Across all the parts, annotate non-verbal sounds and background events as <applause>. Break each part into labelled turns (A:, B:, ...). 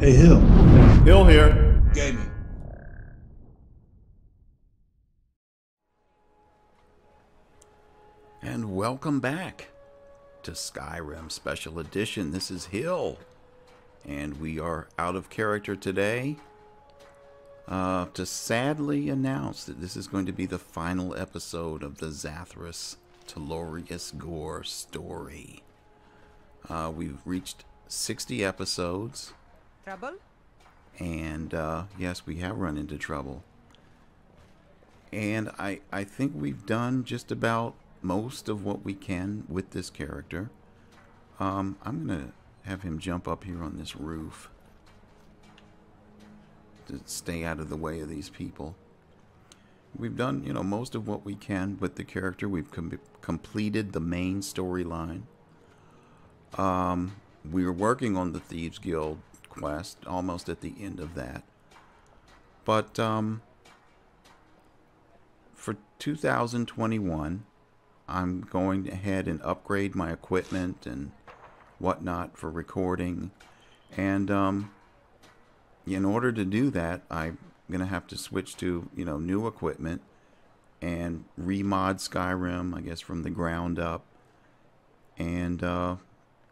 A: Hey, Hill.
B: Hill here.
C: Gaming.
D: And welcome back to Skyrim Special Edition. This is Hill, and we are out of character today uh, to sadly announce that this is going to be the final episode of the Zathras Talorius Ghorr story. Uh, we've reached 60 episodes,
E: Trouble?
D: and uh, yes, we have run into trouble. And I, I think we've done just about most of what we can with this character. Um, I'm going to have him jump up here on this roof to stay out of the way of these people. We've done, you know, most of what we can with the character. We've com- completed the main storyline. Um, we are working on the Thieves Guild quest, almost at the end of that. But um, for 2021, I'm going ahead and upgrade my equipment and whatnot for recording. And um, in order to do that, I'm going to have to switch to, you know, new equipment and remod Skyrim, I guess, from the ground up. And, uh,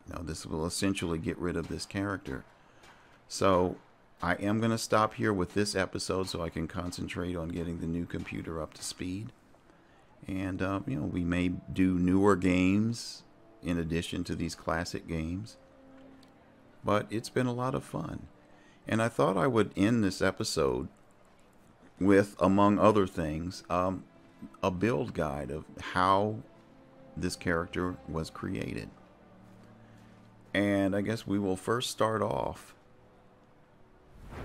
D: you know, this will essentially get rid of this character. So I am going to stop here with this episode so I can concentrate on getting the new computer up to speed. And, uh, you know, we may do newer games in addition to these classic games. But it's been a lot of fun. And I thought I would end this episode with, among other things, um, a build guide of how this character was created. And I guess we will first start off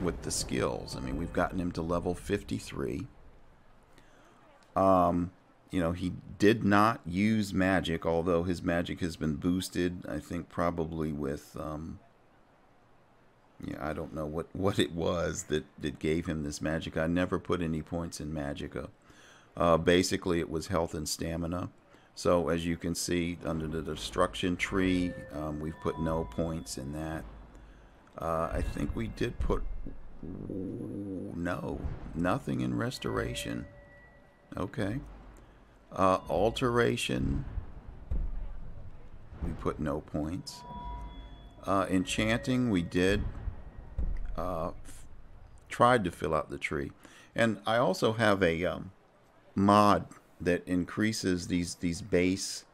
D: with the skills. I mean, we've gotten him to level 53. Um, you know, he did not use magic, although his magic has been boosted, I think probably with, um, yeah, I don't know what, what it was that, that gave him this magic. I never put any points in Magicka. Uh, basically, it was health and stamina. So, as you can see, under the destruction tree, um, we've put no points in that. Uh, I think we did put no, nothing in restoration. Okay. Uh, alteration. We put no points. Uh, enchanting, we did. Uh, tried to fill out the tree, and I also have a um, mod that increases these these base.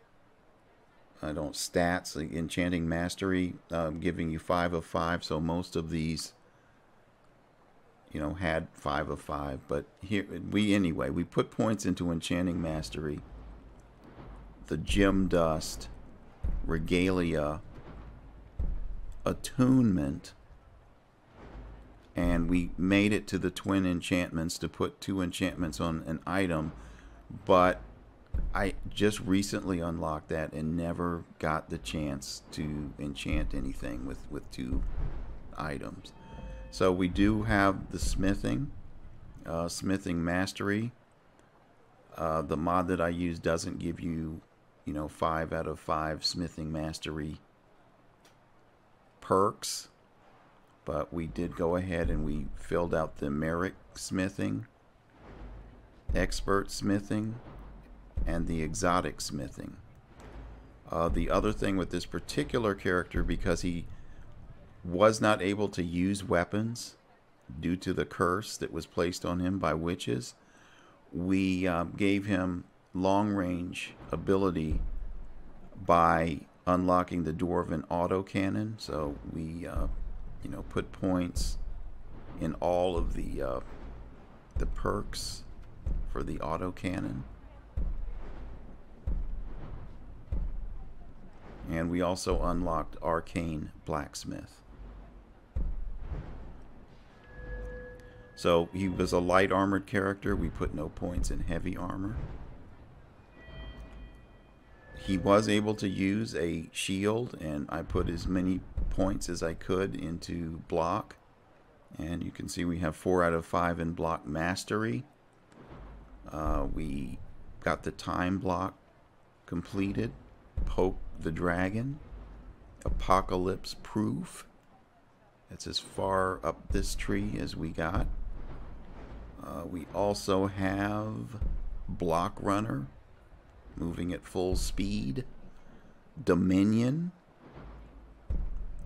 D: I don't stats enchanting mastery, um, giving you five of five. So most of these you know, had five of five. But here we anyway, we put points into enchanting mastery, the gem dust, regalia, attunement, and we made it to the twin enchantments to put two enchantments on an item, but I just recently unlocked that and never got the chance to enchant anything with with two items. So we do have the smithing, uh, smithing mastery. Uh, the mod that I use doesn't give you, you know, five out of five smithing mastery perks, but we did go ahead and we filled out the Merrick smithing, expert smithing, and the exotic smithing. Uh, the other thing with this particular character, because he was not able to use weapons due to the curse that was placed on him by witches, we uh, gave him long range ability by unlocking the dwarven autocannon. So we, uh, you know, put points in all of the uh, the perks for the autocannon. And we also unlocked Arcane Blacksmith. So he was a light armored character. We put no points in heavy armor. He was able to use a shield, and I put as many points as I could into block. And you can see we have four out of five in block mastery. Uh, we got the time block completed. Poke the dragon. Apocalypse proof. That's as far up this tree as we got. Uh, we also have Block Runner, moving at full speed. Dominion,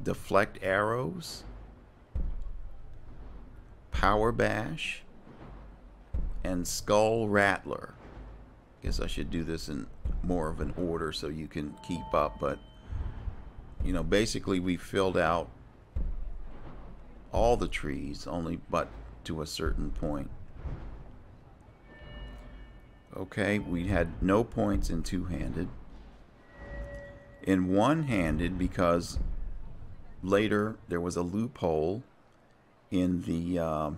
D: Deflect Arrows, Power Bash, and Skull Rattler. Guess I should do this in more of an order so you can keep up, but you know, basically we filled out all the trees, only but to a certain point. Okay, we had no points in two-handed. In one-handed, because later there was a loophole in the uh,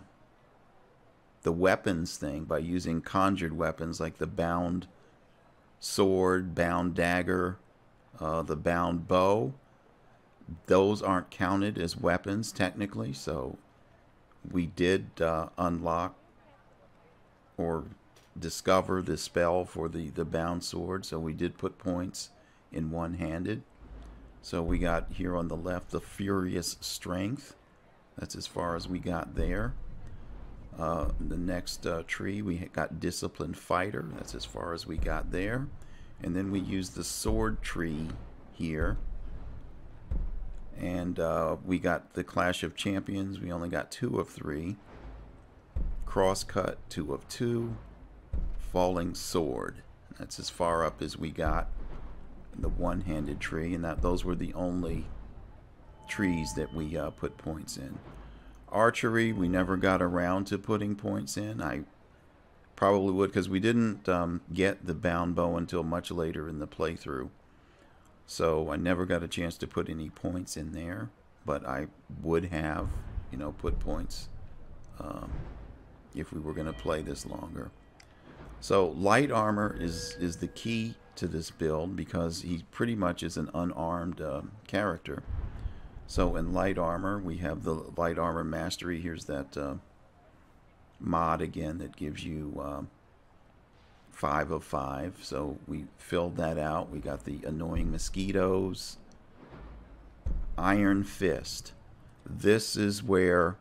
D: the weapons thing by using conjured weapons like the bound sword, bound dagger, uh, the bound bow. Those aren't counted as weapons technically, so we did uh, unlock or discover the spell for the, the bound sword, so we did put points in one-handed. So we got here on the left the Furious Strength. That's as far as we got there. Uh, the next uh, tree we got Disciplined Fighter. That's as far as we got there. And then we used the Sword Tree here. And uh, we got the Clash of Champions. We only got two of three. Crosscut, two of two. Falling Sword. That's as far up as we got the one-handed tree, and that those were the only trees that we uh, put points in. Archery, we never got around to putting points in. I probably would because we didn't um, get the bound bow until much later in the playthrough. So I never got a chance to put any points in there, but I would have, you know, put points um, if we were going to play this longer. So light armor is is the key to this build because he pretty much is an unarmed uh, character. So in light armor, we have the light armor mastery. Here's that uh, mod again that gives you uh, five of five. So we filled that out. We got the annoying mosquitoes. Iron Fist. This is where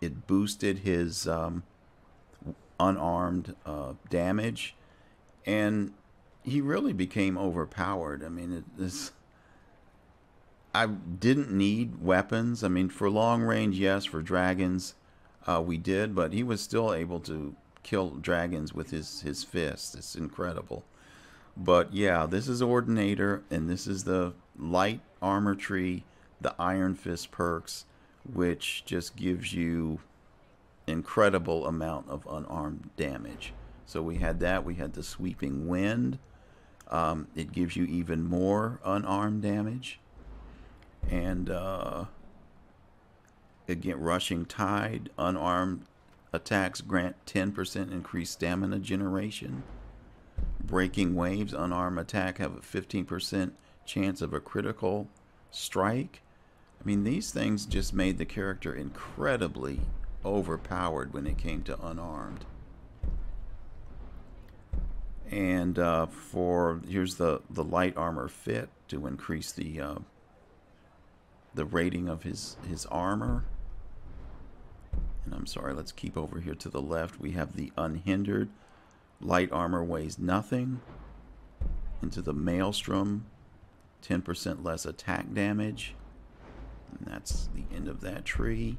D: it boosted his um, unarmed uh, damage, and he really became overpowered. I mean, it, this. I didn't need weapons. I mean, for long range, yes. For dragons, uh, we did, but he was still able to kill dragons with his his fists. It's incredible. But yeah, this is Ordinator, and this is the light armor tree, the Iron Fist perks, which just gives you incredible amount of unarmed damage. So we had that. We had the sweeping wind. Um, it gives you even more unarmed damage. And uh, again, rushing tide, unarmed attacks grant 10% increased stamina generation. Breaking waves, unarmed attack have a 15% chance of a critical strike. I mean, these things just made the character incredibly overpowered when it came to unarmed. And uh, for here's the the light armor fit to increase the uh, the rating of his his armor. And I'm sorry, let's keep over here to the left. We have the unhindered light armor weighs nothing. Into the maelstrom, 10% less attack damage. And that's the end of that tree.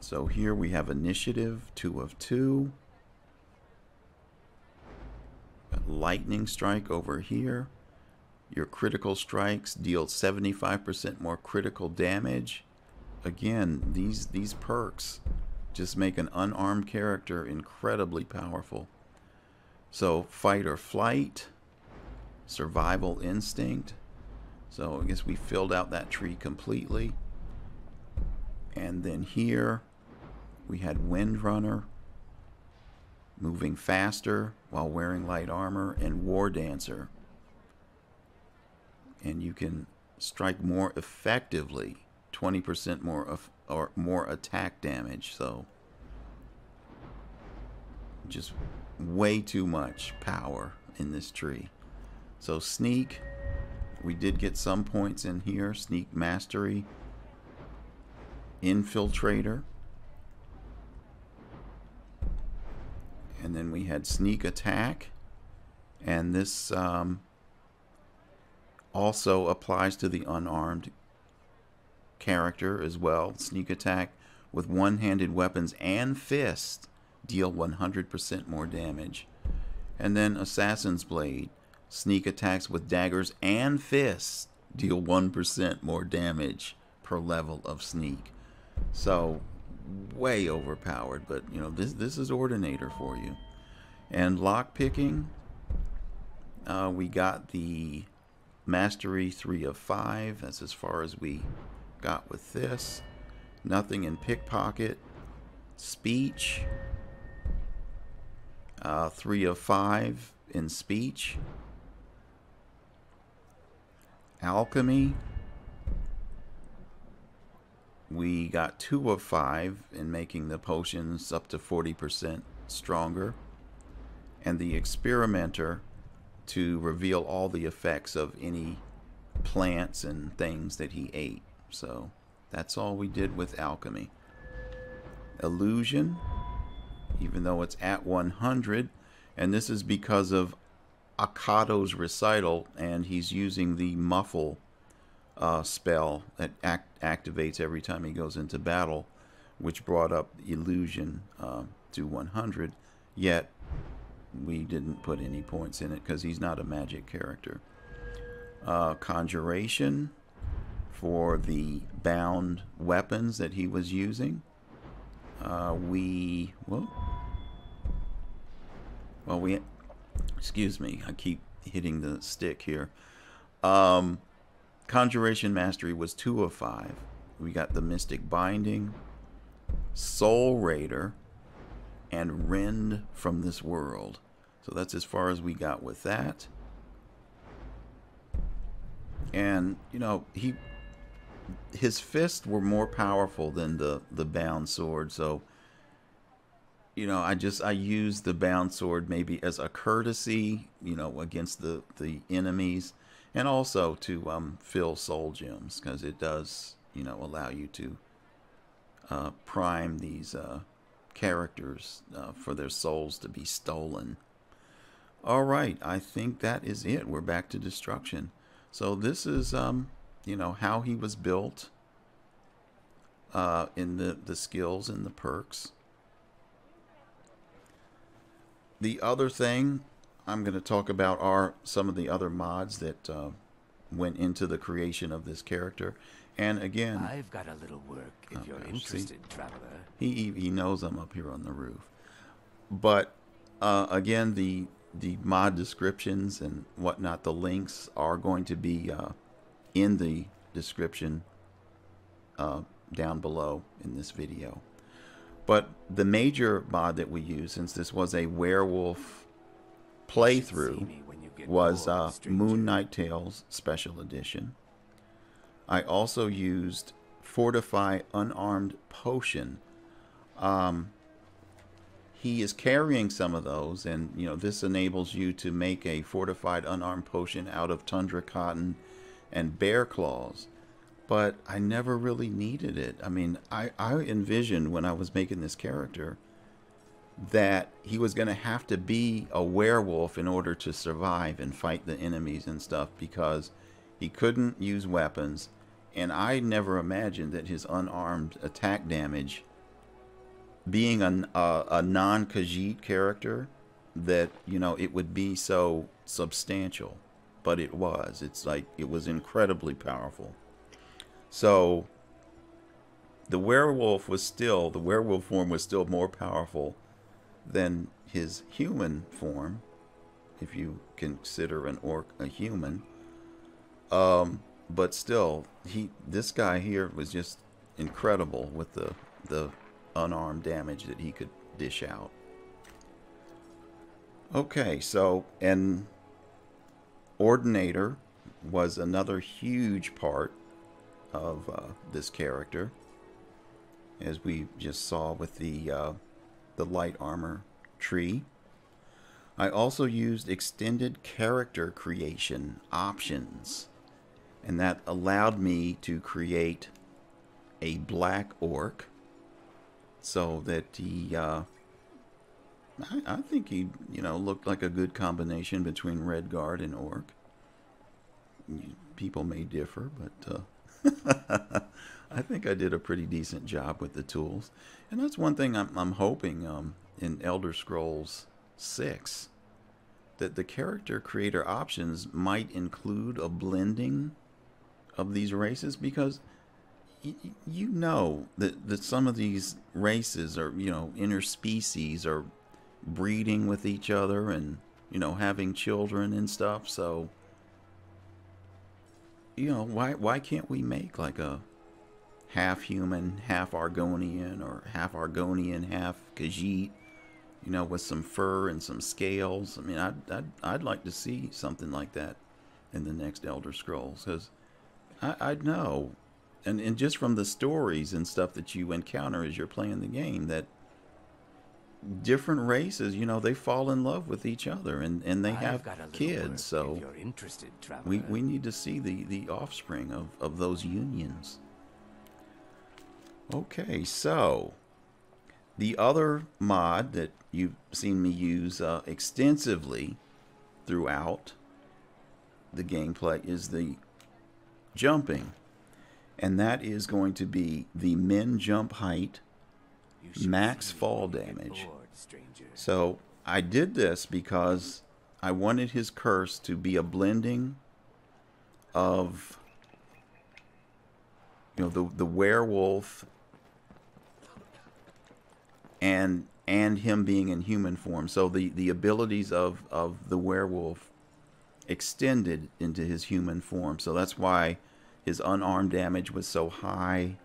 D: So here we have initiative, two of two. Lightning strike over here. Your critical strikes deal 75% more critical damage. Again, these these perks just make an unarmed character incredibly powerful. So fight or flight, survival instinct. So I guess we filled out that tree completely. And then here we had Windrunner, moving faster while wearing light armor, and War Dancer. And you can strike more effectively, 20% more of, or more attack damage. So just way too much power in this tree. So sneak, we did get some points in here. Sneak Mastery. Infiltrator. And then we had Sneak Attack. And this um, also applies to the unarmed character as well. Sneak Attack with one-handed weapons and fists deal 100% more damage. And then Assassin's Blade. Sneak attacks with daggers and fists deal 1% more damage per level of sneak. So, way overpowered, but you know, this this is Ordinator for you. And lock picking, uh, we got the Mastery 3 of 5. That's as far as we got with this. Nothing in pickpocket. Speech, uh, 3 of 5 in speech. Alchemy. We got 2 of 5 in making the potions up to 40% stronger. And the Experimenter to reveal all the effects of any plants and things that he ate. So that's all we did with alchemy. Illusion, even though it's at 100, and this is because of Akado's recital, and he's using the muffle uh, spell that act activates every time he goes into battle, which brought up illusion uh, to 100. Yet we didn't put any points in it because he's not a magic character. Uh, conjuration for the bound weapons that he was using. Uh, we well, well we excuse me I keep hitting the stick here um, conjuration mastery was two of five we got the mystic binding soul raider and rend from this world. So that's as far as we got with that. And you know he his fists were more powerful than the the bound sword. So you know, I just I use the bound sword maybe as a courtesy, you know, against the the enemies, and also to um, fill soul gems because it does, you know, allow you to uh, prime these uh, characters uh, for their souls to be stolen. All right, I think that is it. We're back to destruction. So this is, um, you know, how he was built uh, in the the skills and the perks. The other thing I'm going to talk about are some of the other mods that uh, went into the creation of this character. And again,
A: I've got a little work if you're interested, see, traveler.
D: He he knows I'm up here on the roof. But uh, again, the the mod descriptions and whatnot, the links are going to be uh, in the description uh, down below in this video. But the major mod that we use, since this was a werewolf playthrough, was uh, Moonlight Tales Special Edition. I also used Fortify Unarmed Potion. Um, he is carrying some of those, and you know this enables you to make a fortified unarmed potion out of tundra cotton and bear claws but I never really needed it. I mean, I, I envisioned when I was making this character that he was going to have to be a werewolf in order to survive and fight the enemies and stuff because he couldn't use weapons. And I never imagined that his unarmed attack damage, being a, a, a non Khajiit character, that, you know, it would be so substantial. But it was. It's like, it was incredibly powerful. So the werewolf was still, the werewolf form was still more powerful than his human form, if you consider an orc a human. Um, but still, he, this guy here was just incredible with the, the unarmed damage that he could dish out. Okay, so, and Ordinator was another huge part of uh, this character, as we just saw with the uh, the light armor tree. I also used extended character creation options And that allowed me to create a black orc so that he, uh, I, I think he, you know, looked like a good combination between Redguard and orc. People may differ, but uh, <laughs> I think I did a pretty decent job with the tools. And that's one thing I'm, I'm hoping um, in Elder Scrolls 6 that the character creator options might include a blending of these races because you know that, that some of these races are, you know, interspecies are breeding with each other and, you know, having children and stuff. So, you know, why, why can't we make like a half human, half Argonian or half Argonian, half Khajiit, you know, with some fur and some scales? I mean, I'd, I'd, I'd like to see something like that in the next Elder Scrolls because I, I'd know. And, and just from the stories and stuff that you encounter as you're playing the game that different races you know they fall in love with each other and, and they have kids so we, we need to see the, the offspring of, of those unions. Okay so the other mod that you've seen me use uh, extensively throughout the gameplay is the jumping and that is going to be the min jump height, max fall damage. So I did this because I wanted his curse to be a blending of you know the the werewolf and and him being in human form. So the the abilities of of the werewolf extended into his human form. So that's why his unarmed damage was so high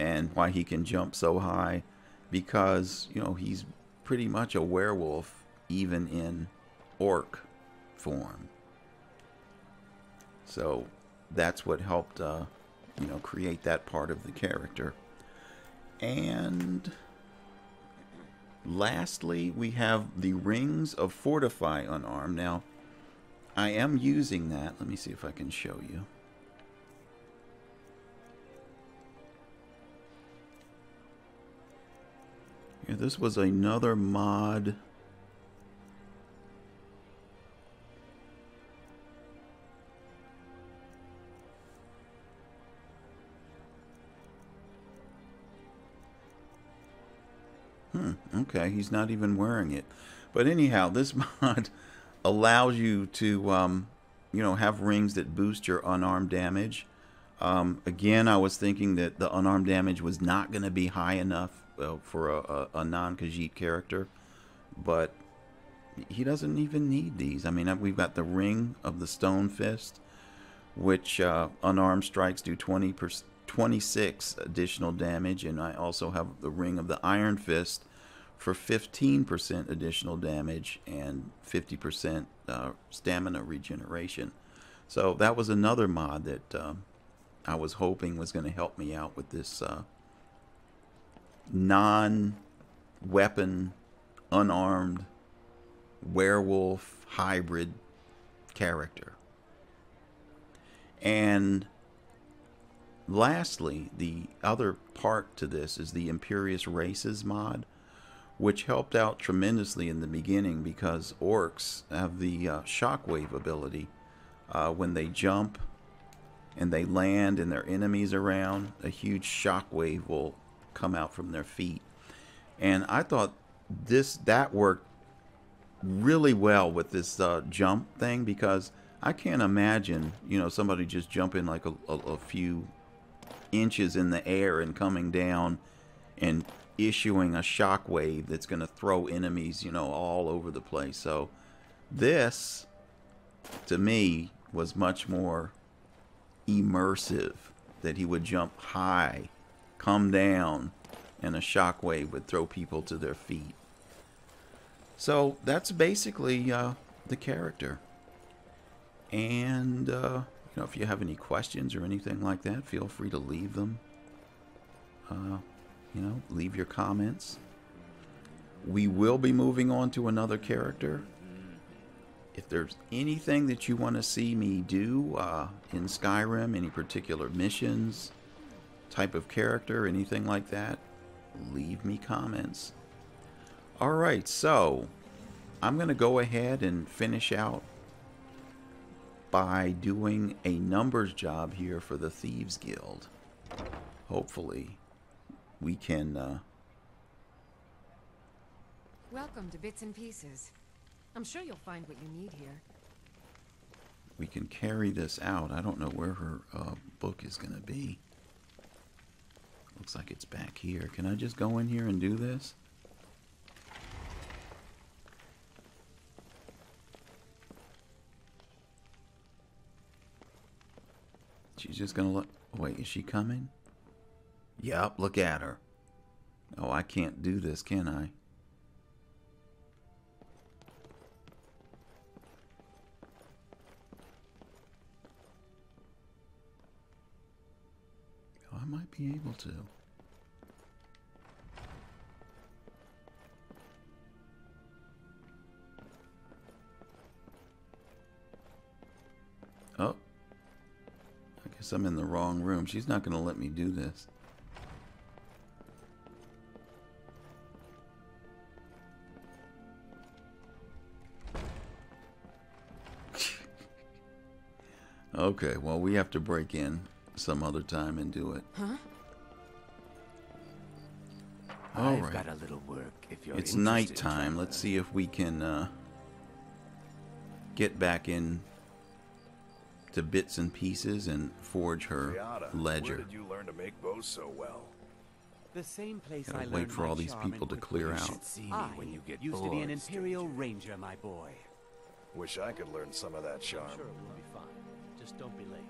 D: and why he can jump so high because, you know, he's pretty much a werewolf even in orc form. So that's what helped, uh, you know, create that part of the character. And lastly, we have the Rings of Fortify unarmed. Now, I am using that. Let me see if I can show you. This was another mod. Hmm, okay, he's not even wearing it. But anyhow, this <laughs> mod allows you to, um, you know, have rings that boost your unarmed damage. Um, again, I was thinking that the unarmed damage was not going to be high enough uh, for a, a, a non Khajiit character, but he doesn't even need these. I mean, we've got the Ring of the Stone Fist, which uh, unarmed strikes do 20 per, 26 additional damage, and I also have the Ring of the Iron Fist for 15% additional damage and 50% uh, stamina regeneration. So that was another mod that um, I was hoping was going to help me out with this uh, non weapon, unarmed werewolf hybrid character. And lastly, the other part to this is the Imperious Races mod, which helped out tremendously in the beginning because orcs have the uh, shockwave ability. Uh, when they jump and they land and their enemies around, a huge shockwave will come out from their feet. And I thought this that worked really well with this uh, jump thing because I can't imagine you know somebody just jumping like a, a, a few inches in the air and coming down and issuing a shockwave that's going to throw enemies you know all over the place. So this to me was much more immersive that he would jump high come down, and a shockwave would throw people to their feet. So that's basically uh, the character. And uh, you know, if you have any questions or anything like that, feel free to leave them. Uh, you know, leave your comments. We will be moving on to another character if there's anything that you want to see me do uh, in Skyrim, any particular missions, type of character, anything like that, leave me comments. Alright, so I'm going to go ahead and finish out by doing a numbers job here for the Thieves Guild. Hopefully, we can. Uh,
B: Welcome to Bits and Pieces. I'm sure you'll find what you need here.
D: we can carry this out. I don't know where her uh, book is going to be. Looks like it's back here. Can I just go in here and do this? She's just gonna look. Wait, is she coming? Yup, look at her. Oh, I can't do this, can I? Might be able to. Oh. I guess I'm in the wrong room. She's not going to let me do this. <laughs> okay, well, we have to break in some other time and do it.
B: Huh?
D: All
A: I've
D: right.
A: got a little work if you're
D: It's
A: interested,
D: nighttime. Let's see if we can uh, get back in to bits and pieces and forge her
C: Riata,
D: ledger.
C: Where did you learn to make bows so well?
E: The same place
D: Gotta
E: I
D: wait
E: learned
D: for all these people to clear out.
A: see me
E: I
A: when you get
E: used
A: bored,
E: to be an Imperial
A: stranger.
E: Ranger, my boy.
C: Wish I could learn some of that charm.
F: Sure, we'll be fine. Just don't be late.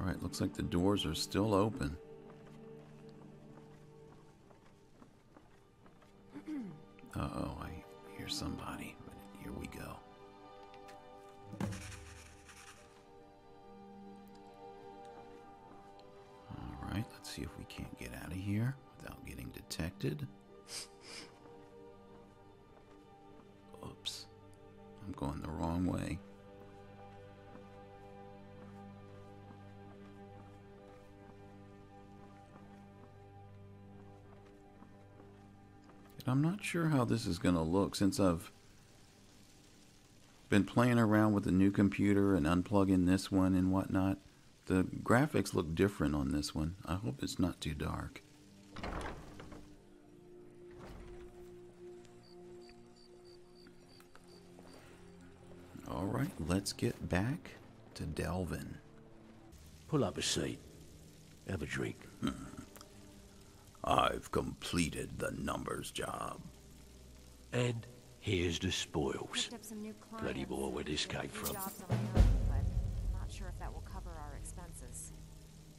D: All right, looks like the doors are still open. Not sure how this is going to look since I've been playing around with the new computer and unplugging this one and whatnot. The graphics look different on this one. I hope it's not too dark. All right, let's get back to Delvin.
F: Pull up a seat. Have a drink. Hmm.
D: I've completed the numbers job.
F: And here's the spoils.
G: Picked up some new clients.
F: Bloody more where this came from.
G: Jobs on my own, but I'm not sure if that will cover our expenses.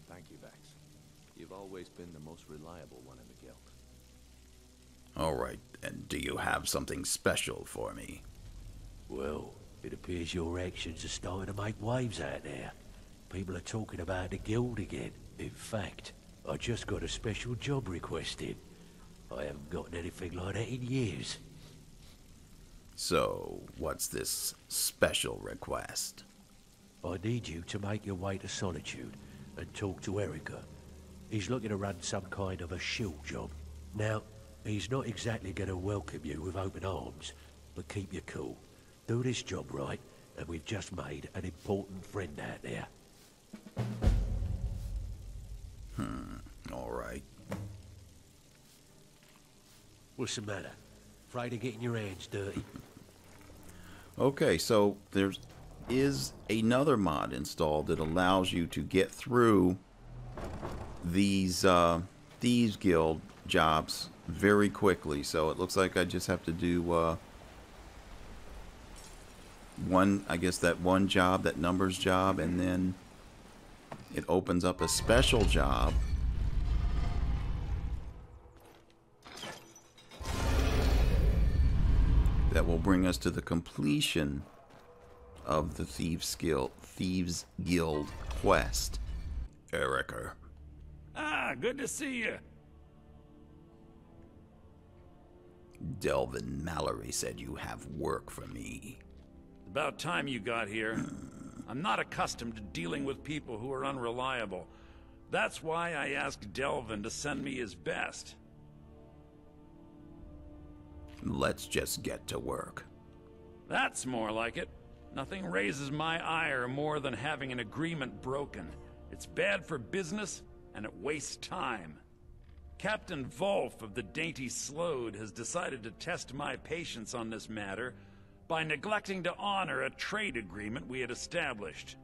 H: Thank you, Vex. You've always been the most reliable one in the guild.
D: All right, and do you have something special for me?
F: Well, it appears your actions are starting to make waves out there. People are talking about the guild again. In fact, I just got a special job requested. I haven't gotten anything like that in years.
D: So, what's this special request?
F: I need you to make your way to Solitude and talk to Erikur. He's looking to run some kind of a shield job. Now, he's not exactly going to welcome you with open arms, but keep your cool. Do this job right, and we've just made an important friend out there.
D: Hmm, all right.
F: What's the matter? Afraid of getting your hands dirty? <laughs>
D: Okay, so there's is another mod installed that allows you to get through these uh, guild jobs very quickly. So it looks like I just have to do uh, one, I guess that one job, that numbers job, and then it opens up a special job. That will bring us to the completion of the Thieves Guild, Thieves Guild quest. Erikur.
I: Ah, good to see you.
D: Delvin Mallory said you have work for me.
I: About time you got here. I'm not accustomed to dealing with people who are unreliable. That's why I asked Delvin to send me his best.
D: Let's just get to work.
I: That's more like it. Nothing raises my ire more than having an agreement broken. It's bad for business, and it wastes time. Captain Volf of the Dainty Sload has decided to test my patience on this matter by neglecting to honor a trade agreement we had established.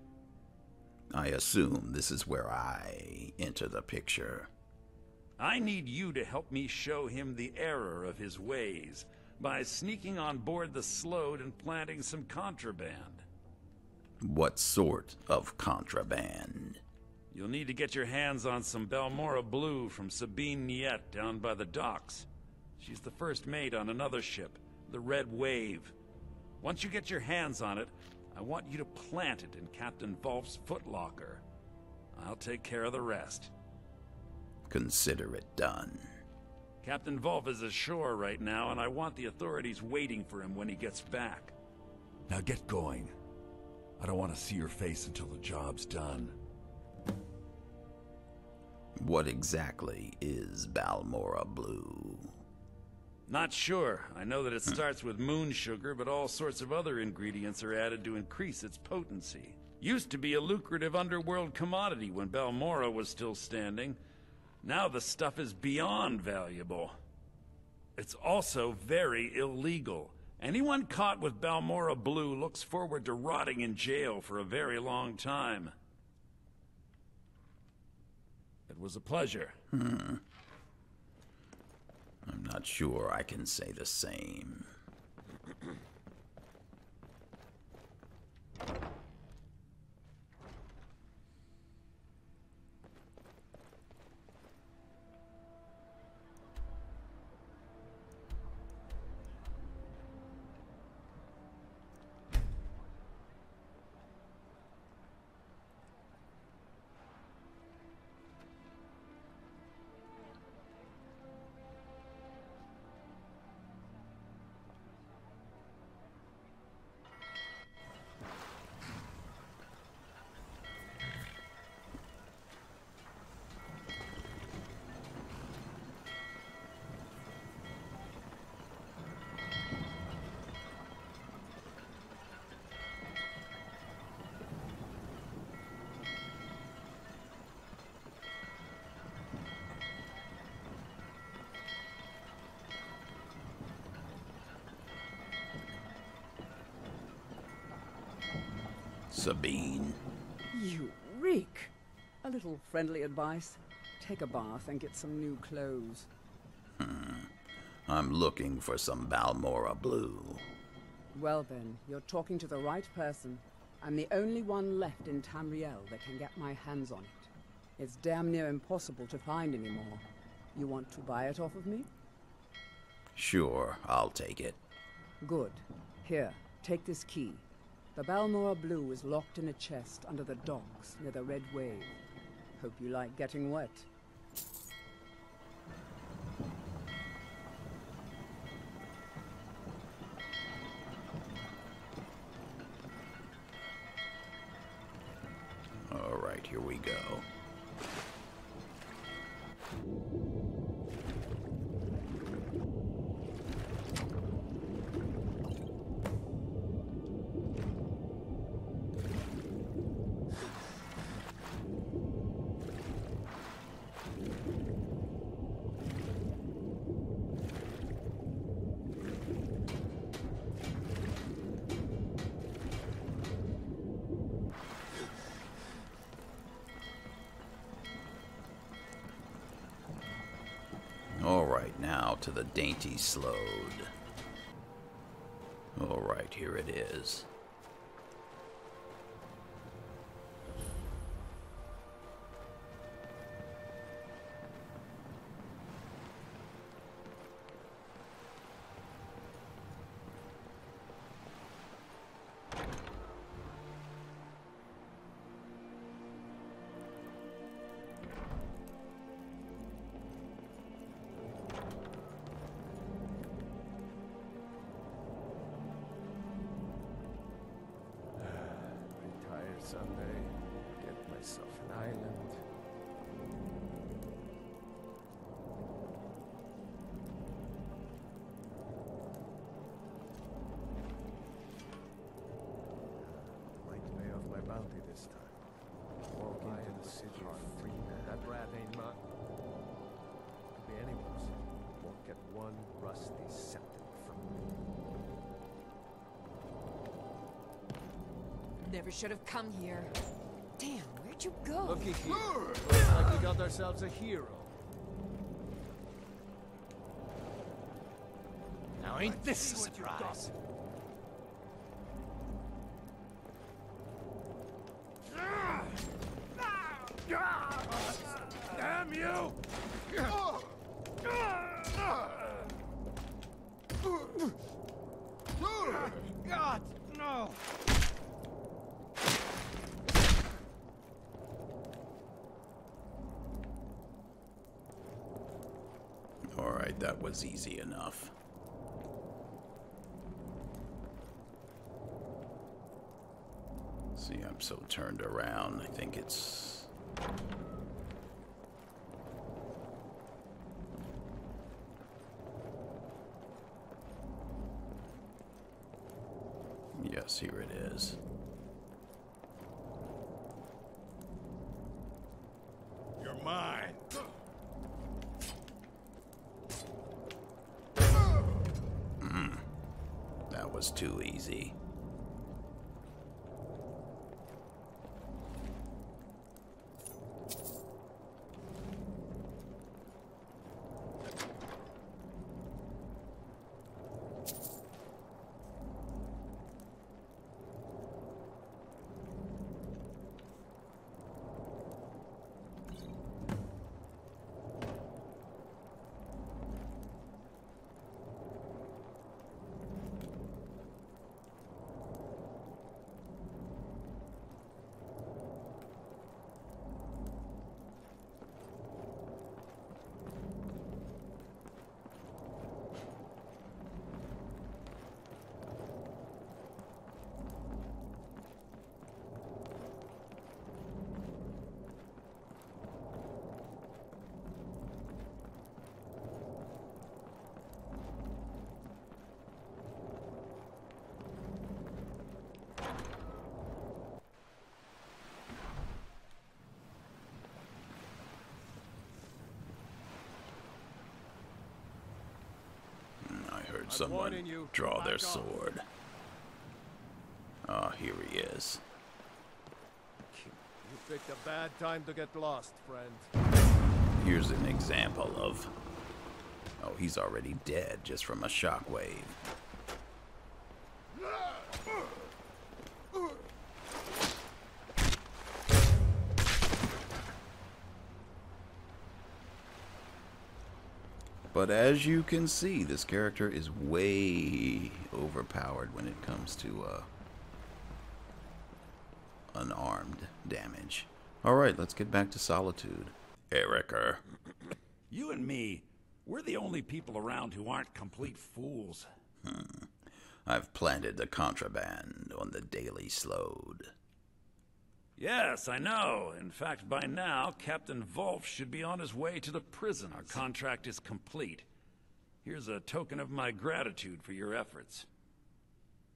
D: I assume this is where I enter the picture.
I: I need you to help me show him the error of his ways by sneaking on board the Sload and planting some contraband.
D: What sort of contraband?
I: You'll need to get your hands on some Balmora Blue from Sabine Nytte down by the docks. She's the first mate on another ship, the Red Wave. Once you get your hands on it, I want you to plant it in Captain Volf's footlocker. I'll take care of the rest.
D: Consider it done.
I: Captain Volf is ashore right now, and I want the authorities waiting for him when he gets back.
A: Now get going. I don't want to see your face until the job's done.
D: What exactly is Balmora Blue?
I: Not sure. I know that it hmm. starts with moon sugar, but all sorts of other ingredients are added to increase its potency. Used to be a lucrative underworld commodity when Balmora was still standing. Now the stuff is beyond valuable. It's also very illegal. Anyone caught with Balmora Blue looks forward to rotting in jail for a very long time. It was a pleasure. Hmm.
D: I'm not sure I can say the same. Sabine.
J: You reek. A little friendly advice. Take a bath and get some new clothes. Hmm.
D: I'm looking for some Balmora Blue.
J: Well then, you're talking to the right person. I'm the only one left in Tamriel that can get my hands on it. It's damn near impossible to find anymore. You want to buy it off of me?
D: Sure, I'll take it.
J: Good. Here, take this key. The Balmora Blue is locked in a chest under the docks near the Red Wave. Hope you like getting wet.
D: All right, now to the dainty sload. All right, here it is.
B: Never should have come here. Damn, where'd you go?
K: Looky here. Looks like we got ourselves a hero. Now ain't this a surprise?
D: Was easy enough. See, I'm so turned around. I think it's. Yes, here it is.
A: You're mine.
D: Was too easy. I heard someone draw their sword. Ah, here he is.
K: You picked a bad time to get lost, friend.
D: Here's an example of. Oh, he's already dead just from a shockwave. But as you can see, this character is way overpowered when it comes to uh, unarmed damage. Alright, let's get back to Solitude. Erikur. <clears throat>
I: You and me, we're the only people around who aren't complete fools. Hmm.
D: I've planted the contraband on the Dainty Sload.
I: Yes, I know. In fact, by now, Captain Volf should be on his way to the prison. Our contract is complete. Here's a token of my gratitude for your efforts.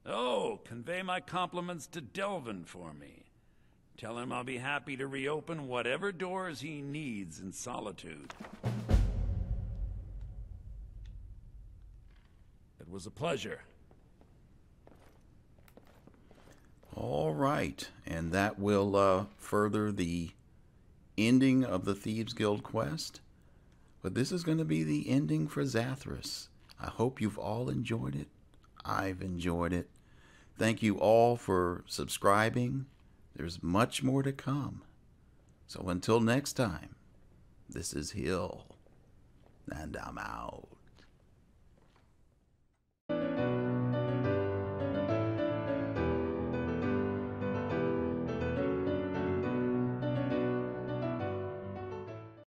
I: Oh, convey my compliments to Delvin for me. Tell him I'll be happy to reopen whatever doors he needs in solitude. It was a pleasure.
D: All right, and that will uh, further the ending of the Thieves Guild quest. But this is going to be the ending for Zathras. I hope you've all enjoyed it. I've enjoyed it. Thank you all for subscribing. There's much more to come. So until next time, this is Hill, and I'm out.